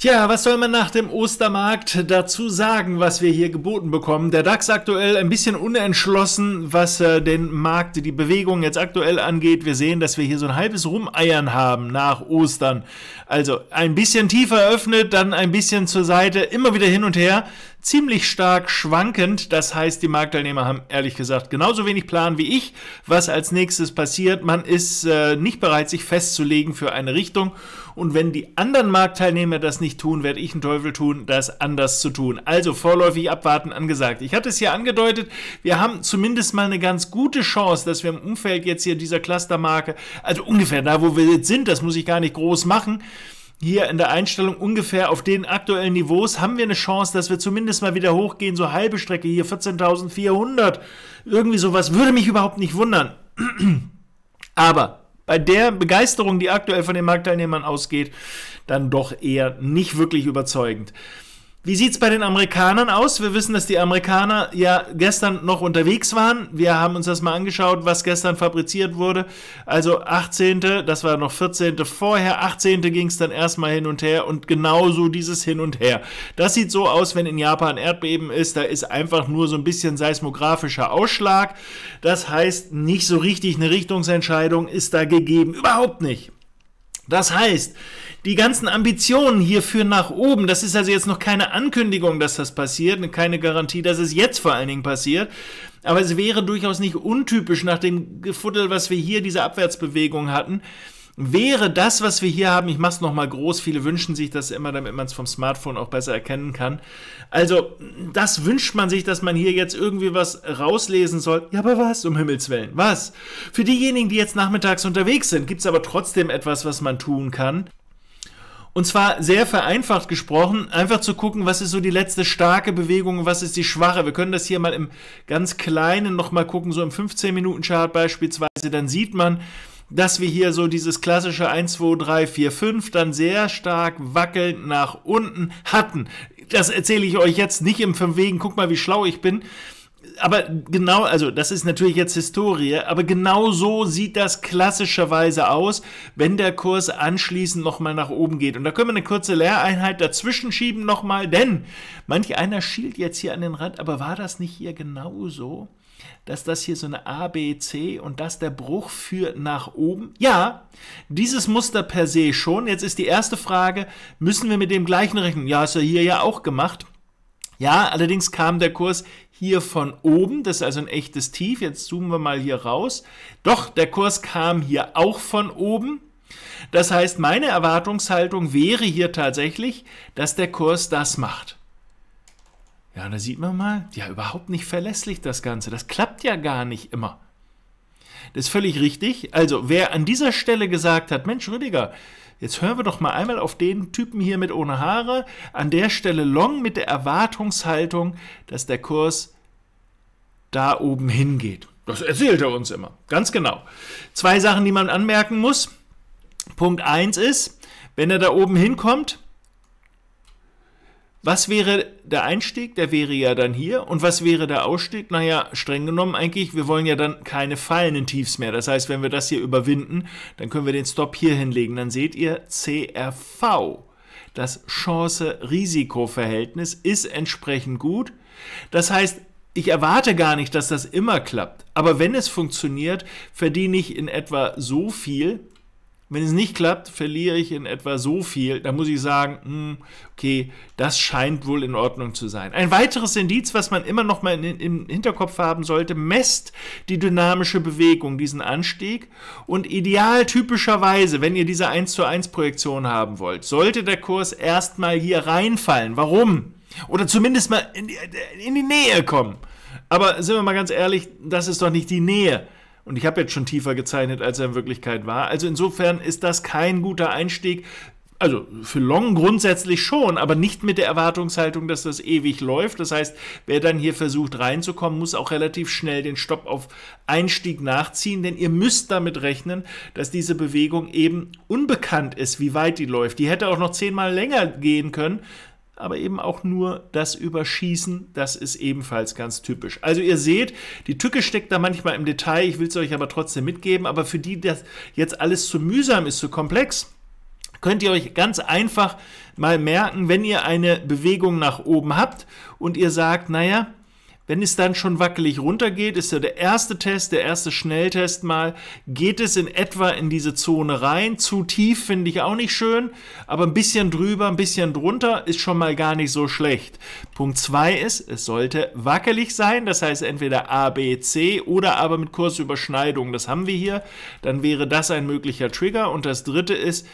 Tja, was soll man nach dem Ostermarkt dazu sagen, was wir hier geboten bekommen? Der DAX aktuell ein bisschen unentschlossen, was äh, den Markt, die Bewegung jetzt aktuell angeht. Wir sehen, dass wir hier so ein halbes Rumeiern haben nach Ostern. Also ein bisschen tiefer öffnet, dann ein bisschen zur Seite, immer wieder hin und her ziemlich stark schwankend. Das heißt, die Marktteilnehmer haben ehrlich gesagt genauso wenig Plan wie ich, was als nächstes passiert. Man ist äh, nicht bereit, sich festzulegen für eine Richtung. Und wenn die anderen Marktteilnehmer das nicht tun, werde ich einen Teufel tun, das anders zu tun. Also vorläufig abwarten angesagt. Ich hatte es hier angedeutet, wir haben zumindest mal eine ganz gute Chance, dass wir im Umfeld jetzt hier dieser Clustermarke, also ungefähr da, wo wir jetzt sind, das muss ich gar nicht groß machen, hier in der Einstellung ungefähr auf den aktuellen Niveaus haben wir eine Chance, dass wir zumindest mal wieder hochgehen, so halbe Strecke hier 14.400. Irgendwie sowas würde mich überhaupt nicht wundern. Aber bei der Begeisterung, die aktuell von den Marktteilnehmern ausgeht, dann doch eher nicht wirklich überzeugend. Wie sieht es bei den Amerikanern aus? Wir wissen, dass die Amerikaner ja gestern noch unterwegs waren. Wir haben uns das mal angeschaut, was gestern fabriziert wurde. Also 18., das war noch 14. vorher, 18. ging es dann erstmal hin und her und genauso dieses Hin und Her. Das sieht so aus, wenn in Japan Erdbeben ist, da ist einfach nur so ein bisschen seismografischer Ausschlag. Das heißt, nicht so richtig eine Richtungsentscheidung ist da gegeben. Überhaupt nicht. Das heißt, die ganzen Ambitionen hier führen nach oben. Das ist also jetzt noch keine Ankündigung, dass das passiert, keine Garantie, dass es jetzt vor allen Dingen passiert. Aber es wäre durchaus nicht untypisch nach dem Gefuddel, was wir hier, diese Abwärtsbewegung hatten, wäre das, was wir hier haben, ich mache es nochmal groß, viele wünschen sich das immer, damit man es vom Smartphone auch besser erkennen kann. Also, das wünscht man sich, dass man hier jetzt irgendwie was rauslesen soll. Ja, aber was, um Himmels Willen, was? Für diejenigen, die jetzt nachmittags unterwegs sind, gibt es aber trotzdem etwas, was man tun kann. Und zwar sehr vereinfacht gesprochen, einfach zu gucken, was ist so die letzte starke Bewegung, was ist die schwache. Wir können das hier mal im ganz kleinen nochmal gucken, so im 15-Minuten-Chart beispielsweise. Dann sieht man, dass wir hier so dieses klassische 1, 2, 3, 4, 5 dann sehr stark wackelnd nach unten hatten. Das erzähle ich euch jetzt nicht im Fünf Wegen, guck mal, wie schlau ich bin aber genau, also das ist natürlich jetzt Historie, aber genau so sieht das klassischerweise aus, wenn der Kurs anschließend nochmal nach oben geht. Und da können wir eine kurze Lehreinheit dazwischen schieben nochmal, denn manch einer schielt jetzt hier an den Rand, aber war das nicht hier genauso? Dass das hier so eine A, B, C und das der Bruch führt nach oben? Ja, dieses Muster per se schon. Jetzt ist die erste Frage, müssen wir mit dem gleichen rechnen? Ja, ist er hier ja auch gemacht. Ja, allerdings kam der Kurs hier von oben, das ist also ein echtes Tief, jetzt zoomen wir mal hier raus. Doch, der Kurs kam hier auch von oben. Das heißt, meine Erwartungshaltung wäre hier tatsächlich, dass der Kurs das macht. Ja, da sieht man mal, ja, überhaupt nicht verlässlich das Ganze. Das klappt ja gar nicht immer. Das ist völlig richtig. Also, wer an dieser Stelle gesagt hat, Mensch, Rüdiger, Jetzt hören wir doch mal einmal auf den Typen hier mit ohne Haare. An der Stelle Long mit der Erwartungshaltung, dass der Kurs da oben hingeht. Das erzählt er uns immer. Ganz genau. Zwei Sachen, die man anmerken muss. Punkt 1 ist, wenn er da oben hinkommt, was wäre der Einstieg? Der wäre ja dann hier. Und was wäre der Ausstieg? Naja, streng genommen eigentlich, wir wollen ja dann keine fallenden Tiefs mehr. Das heißt, wenn wir das hier überwinden, dann können wir den Stop hier hinlegen. Dann seht ihr CRV. Das Chance-Risiko-Verhältnis ist entsprechend gut. Das heißt, ich erwarte gar nicht, dass das immer klappt. Aber wenn es funktioniert, verdiene ich in etwa so viel, wenn es nicht klappt, verliere ich in etwa so viel, dann muss ich sagen, hm, okay, das scheint wohl in Ordnung zu sein. Ein weiteres Indiz, was man immer noch mal im Hinterkopf haben sollte, messt die dynamische Bewegung, diesen Anstieg. Und ideal typischerweise, wenn ihr diese 1 zu 1 Projektion haben wollt, sollte der Kurs erstmal hier reinfallen. Warum? Oder zumindest mal in die, in die Nähe kommen. Aber sind wir mal ganz ehrlich, das ist doch nicht die Nähe und ich habe jetzt schon tiefer gezeichnet, als er in Wirklichkeit war. Also insofern ist das kein guter Einstieg. Also für Long grundsätzlich schon, aber nicht mit der Erwartungshaltung, dass das ewig läuft. Das heißt, wer dann hier versucht reinzukommen, muss auch relativ schnell den Stopp auf Einstieg nachziehen, denn ihr müsst damit rechnen, dass diese Bewegung eben unbekannt ist, wie weit die läuft. Die hätte auch noch zehnmal länger gehen können, aber eben auch nur das Überschießen, das ist ebenfalls ganz typisch. Also ihr seht, die Tücke steckt da manchmal im Detail, ich will es euch aber trotzdem mitgeben, aber für die das jetzt alles zu mühsam ist, zu komplex, könnt ihr euch ganz einfach mal merken, wenn ihr eine Bewegung nach oben habt und ihr sagt, naja, wenn es dann schon wackelig runtergeht, ist ja der erste Test, der erste Schnelltest mal, geht es in etwa in diese Zone rein. Zu tief finde ich auch nicht schön, aber ein bisschen drüber, ein bisschen drunter ist schon mal gar nicht so schlecht. Punkt 2 ist, es sollte wackelig sein, das heißt entweder A, B, C oder aber mit Kursüberschneidung. Das haben wir hier. Dann wäre das ein möglicher Trigger. Und das dritte ist,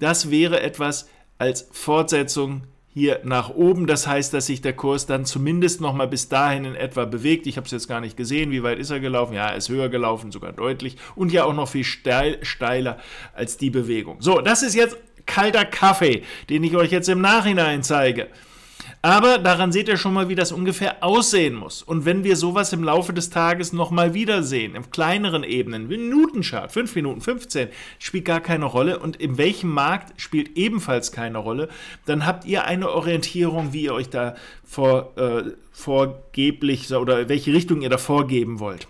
das wäre etwas als Fortsetzung hier nach oben. Das heißt, dass sich der Kurs dann zumindest noch mal bis dahin in etwa bewegt. Ich habe es jetzt gar nicht gesehen. Wie weit ist er gelaufen? Ja, er ist höher gelaufen, sogar deutlich. Und ja auch noch viel steil, steiler als die Bewegung. So, das ist jetzt kalter Kaffee, den ich euch jetzt im Nachhinein zeige. Aber daran seht ihr schon mal, wie das ungefähr aussehen muss. Und wenn wir sowas im Laufe des Tages nochmal wiedersehen, in kleineren Ebenen, Minutenchart, 5 Minuten, 15, spielt gar keine Rolle. Und in welchem Markt spielt ebenfalls keine Rolle, dann habt ihr eine Orientierung, wie ihr euch da vor, äh, vorgeblich oder welche Richtung ihr da vorgeben wollt.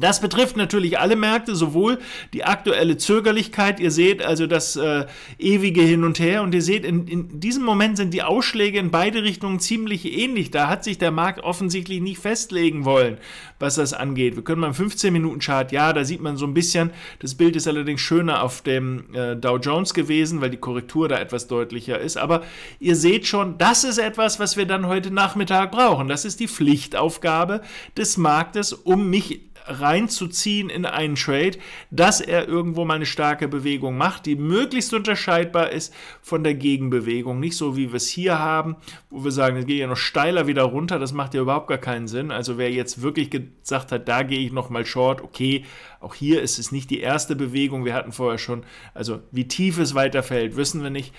Das betrifft natürlich alle Märkte, sowohl die aktuelle Zögerlichkeit, ihr seht also das äh, ewige Hin und Her und ihr seht, in, in, diesem Moment sind die Ausschläge in beide Richtungen ziemlich ähnlich. Da hat sich der Markt offensichtlich nicht festlegen wollen, was das angeht. Wir können beim 15-Minuten-Chart, ja, da sieht man so ein bisschen, das Bild ist allerdings schöner auf dem äh, Dow Jones gewesen, weil die Korrektur da etwas deutlicher ist. Aber ihr seht schon, das ist etwas, was wir dann heute Nachmittag brauchen. Das ist die Pflichtaufgabe des Marktes, um mich reinzuziehen in einen Trade, dass er irgendwo mal eine starke Bewegung macht, die möglichst unterscheidbar ist von der Gegenbewegung. Nicht so, wie wir es hier haben, wo wir sagen, es geht ja noch steiler wieder runter, das macht ja überhaupt gar keinen Sinn. Also wer jetzt wirklich gesagt hat, da gehe ich nochmal short, okay, auch hier ist es nicht die erste Bewegung, wir hatten vorher schon, also wie tief es weiterfällt, wissen wir nicht,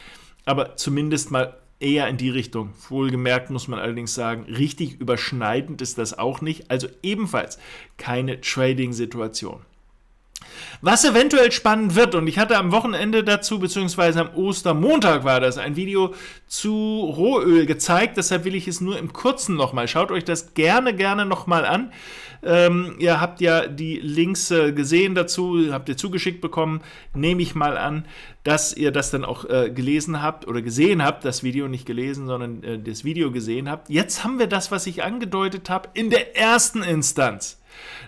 aber zumindest mal eher in die Richtung. Wohlgemerkt muss man allerdings sagen, richtig überschneidend ist das auch nicht. Also ebenfalls keine Trading-Situation. Was eventuell spannend wird, und ich hatte am Wochenende dazu, beziehungsweise am Ostermontag war das, ein Video zu Rohöl gezeigt, deshalb will ich es nur im Kurzen nochmal. Schaut euch das gerne, gerne nochmal an. Ähm, ihr habt ja die Links äh, gesehen dazu, habt ihr zugeschickt bekommen, nehme ich mal an, dass ihr das dann auch äh, gelesen habt oder gesehen habt, das Video nicht gelesen, sondern äh, das Video gesehen habt. Jetzt haben wir das, was ich angedeutet habe, in der ersten Instanz.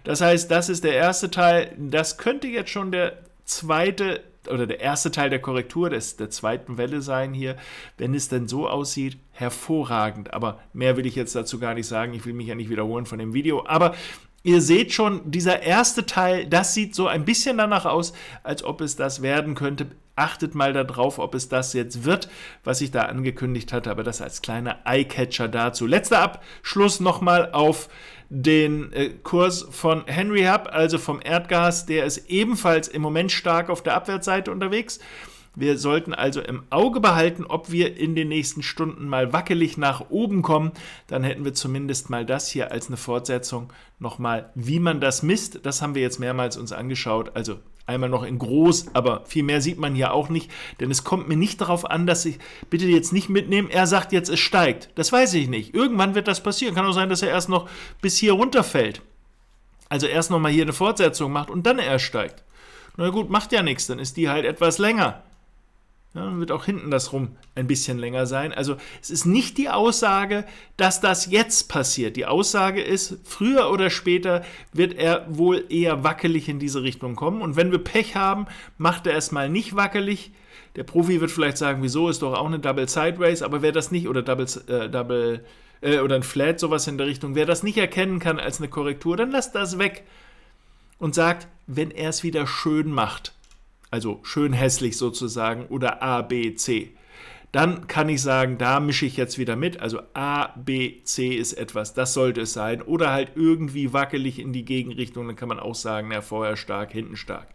Das heißt, das ist der erste Teil. Das könnte jetzt schon der zweite oder der erste Teil der Korrektur des, der zweiten Welle sein hier, wenn es denn so aussieht, hervorragend. Aber mehr will ich jetzt dazu gar nicht sagen. Ich will mich ja nicht wiederholen von dem Video. Aber ihr seht schon, dieser erste Teil, das sieht so ein bisschen danach aus, als ob es das werden könnte. Achtet mal darauf, ob es das jetzt wird, was ich da angekündigt hatte, aber das als kleiner Eyecatcher dazu. Letzter Abschluss nochmal auf den äh, Kurs von Henry Hub, also vom Erdgas. Der ist ebenfalls im Moment stark auf der Abwärtsseite unterwegs. Wir sollten also im Auge behalten, ob wir in den nächsten Stunden mal wackelig nach oben kommen. Dann hätten wir zumindest mal das hier als eine Fortsetzung nochmal, wie man das misst. Das haben wir jetzt mehrmals uns angeschaut. Also einmal noch in groß, aber viel mehr sieht man hier auch nicht, denn es kommt mir nicht darauf an, dass ich bitte jetzt nicht mitnehmen, er sagt jetzt, es steigt. Das weiß ich nicht. Irgendwann wird das passieren. Kann auch sein, dass er erst noch bis hier runterfällt. Also erst nochmal hier eine Fortsetzung macht und dann erst steigt. Na gut, macht ja nichts, dann ist die halt etwas länger. Ja, wird auch hinten das Rum ein bisschen länger sein. Also es ist nicht die Aussage, dass das jetzt passiert. Die Aussage ist, früher oder später wird er wohl eher wackelig in diese Richtung kommen. Und wenn wir Pech haben, macht er es mal nicht wackelig. Der Profi wird vielleicht sagen, wieso ist doch auch eine Double Sideways, aber wer das nicht, oder Double, äh, Double äh, oder ein Flat, sowas in der Richtung, wer das nicht erkennen kann als eine Korrektur, dann lasst das weg und sagt, wenn er es wieder schön macht, also schön hässlich sozusagen, oder A, B, C. Dann kann ich sagen, da mische ich jetzt wieder mit. Also A, B, C ist etwas, das sollte es sein. Oder halt irgendwie wackelig in die Gegenrichtung, dann kann man auch sagen, na, vorher stark, hinten stark.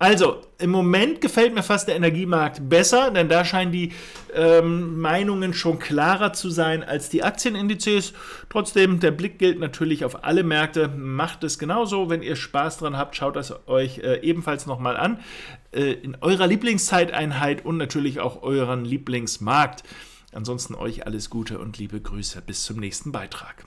Also, im Moment gefällt mir fast der Energiemarkt besser, denn da scheinen die ähm, Meinungen schon klarer zu sein als die Aktienindizes. Trotzdem, der Blick gilt natürlich auf alle Märkte. Macht es genauso. Wenn ihr Spaß dran habt, schaut das euch äh, ebenfalls nochmal an. Äh, in eurer Lieblingszeiteinheit und natürlich auch euren Lieblingsmarkt. Ansonsten euch alles Gute und liebe Grüße. Bis zum nächsten Beitrag.